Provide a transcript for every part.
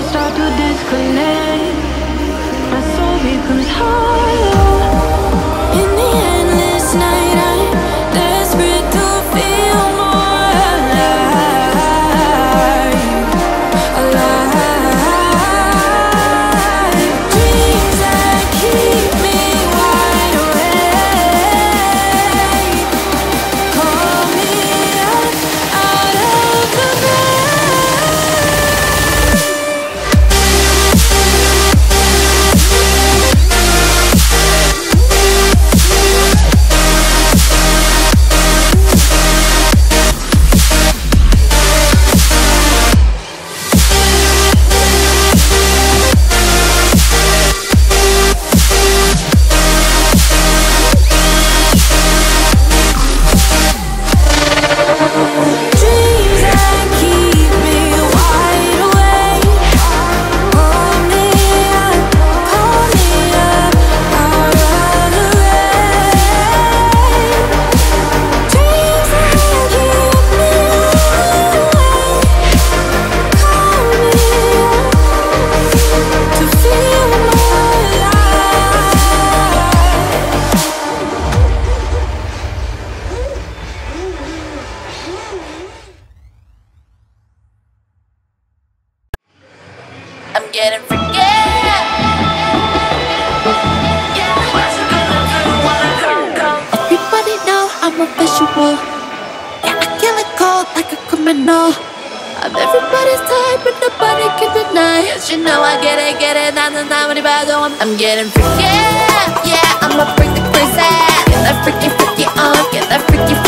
start to disconnect. My soul becomes hollow. forget and forget. I'm a visual. Yeah, I kill it cold like a criminal. I'm everybody's type, but nobody can deny. Cause you know I get it, get it, not the time anybody I'm, I'm getting freaky, yeah, I'm a freaky crazy. Get that freaky, freaky on, get that freaky.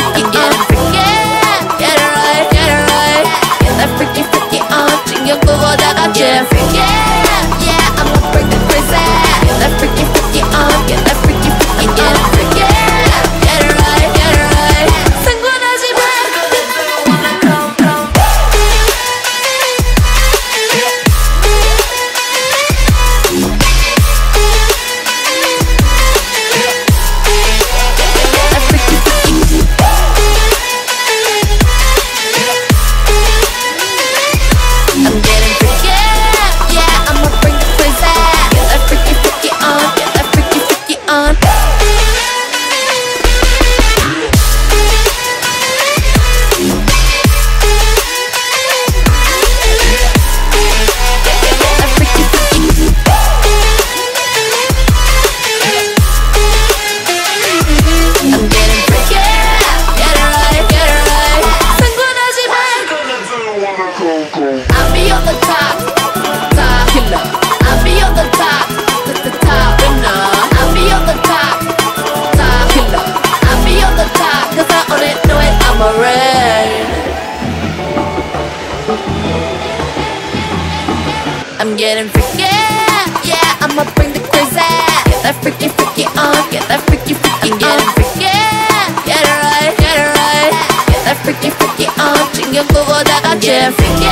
I'm getting freaky, yeah, I'ma bring the crazy. Get that freaky, freaky on, get that freaky, freaky uh. I'm getting freaky, get it right, get it right. Get that freaky, freaky uh, on, 新曲を流して